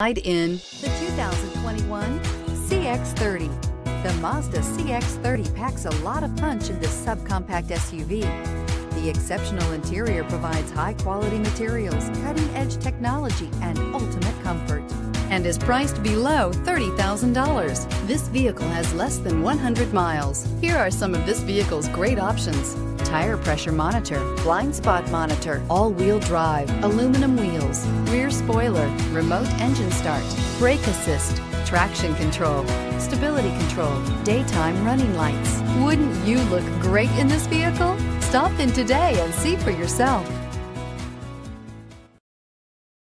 In the 2021 CX-30. The Mazda CX-30 packs a lot of punch in this subcompact SUV. The exceptional interior provides high-quality materials, cutting-edge technology, and ultimate comfort, and is priced below $30,000. This vehicle has less than 100 miles. Here are some of this vehicle's great options tire pressure monitor, blind spot monitor, all-wheel drive, aluminum wheels, rear spoiler, remote engine start, brake assist, traction control, stability control, daytime running lights. Wouldn't you look great in this vehicle? Stop in today and see for yourself.